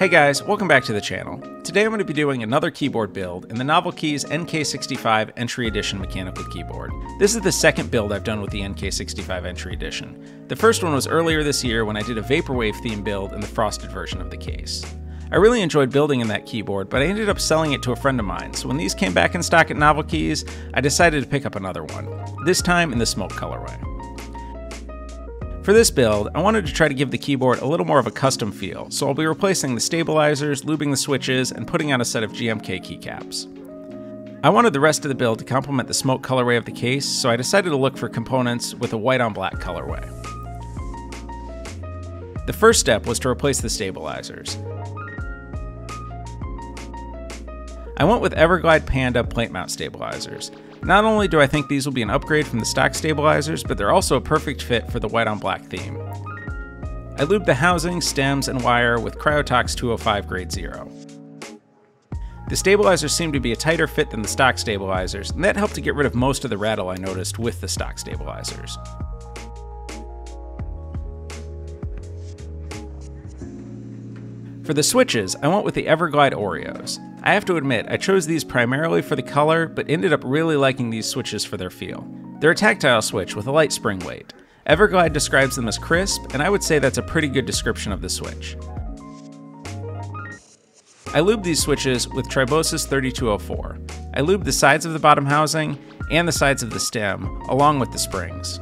Hey guys, welcome back to the channel. Today I'm going to be doing another keyboard build in the NovelKeys NK65 Entry Edition mechanical keyboard. This is the second build I've done with the NK65 Entry Edition. The first one was earlier this year when I did a Vaporwave theme build in the frosted version of the case. I really enjoyed building in that keyboard, but I ended up selling it to a friend of mine, so when these came back in stock at NovelKeys, I decided to pick up another one, this time in the smoke colorway. For this build, I wanted to try to give the keyboard a little more of a custom feel, so I'll be replacing the stabilizers, lubing the switches, and putting on a set of GMK keycaps. I wanted the rest of the build to complement the smoke colorway of the case, so I decided to look for components with a white on black colorway. The first step was to replace the stabilizers. I went with Everglide Panda plate mount stabilizers. Not only do I think these will be an upgrade from the stock stabilizers, but they're also a perfect fit for the white on black theme. I lubed the housing, stems, and wire with Krytox 205 Grade 0. The stabilizers seemed to be a tighter fit than the stock stabilizers, and that helped to get rid of most of the rattle I noticed with the stock stabilizers. For the switches, I went with the Everglide Oreos. I have to admit, I chose these primarily for the color, but ended up really liking these switches for their feel. They're a tactile switch with a light spring weight. Everglide describes them as crisp, and I would say that's a pretty good description of the switch. I lubed these switches with Tribosys 3204. I lubed the sides of the bottom housing and the sides of the stem, along with the springs.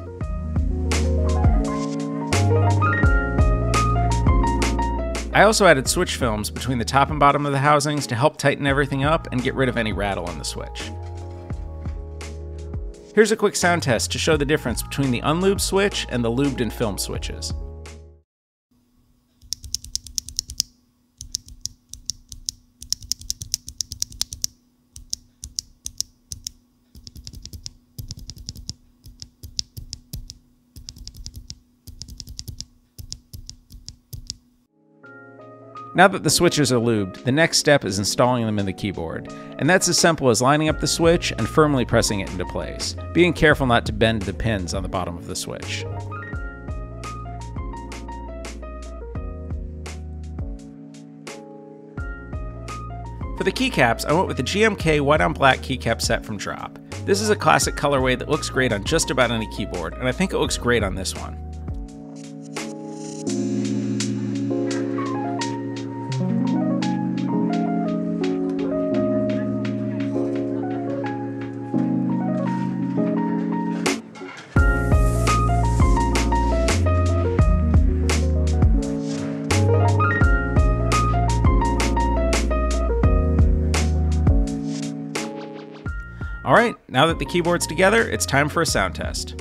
I also added switch films between the top and bottom of the housings to help tighten everything up and get rid of any rattle in the switch. Here's a quick sound test to show the difference between the unlubed switch and the lubed and film switches. Now that the switches are lubed, the next step is installing them in the keyboard, and that's as simple as lining up the switch and firmly pressing it into place, being careful not to bend the pins on the bottom of the switch. For the keycaps, I went with the GMK white on black keycap set from Drop. This is a classic colorway that looks great on just about any keyboard, and I think it looks great on this one. Alright, now that the keyboard's together, it's time for a sound test.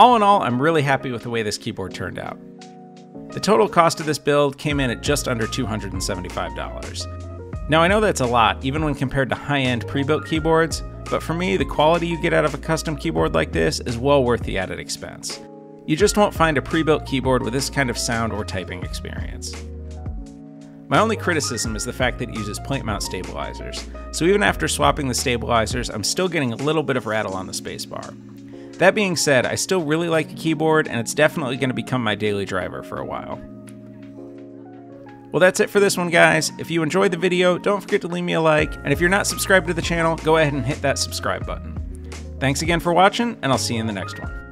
All in all, I'm really happy with the way this keyboard turned out. The total cost of this build came in at just under $275. Now I know that's a lot, even when compared to high-end pre-built keyboards, but for me, the quality you get out of a custom keyboard like this is well worth the added expense. You just won't find a pre-built keyboard with this kind of sound or typing experience. My only criticism is the fact that it uses plate mount stabilizers, so even after swapping the stabilizers, I'm still getting a little bit of rattle on the spacebar. That being said, I still really like the keyboard, and it's definitely going to become my daily driver for a while. Well, that's it for this one, guys. If you enjoyed the video, don't forget to leave me a like, and if you're not subscribed to the channel, go ahead and hit that subscribe button. Thanks again for watching, and I'll see you in the next one.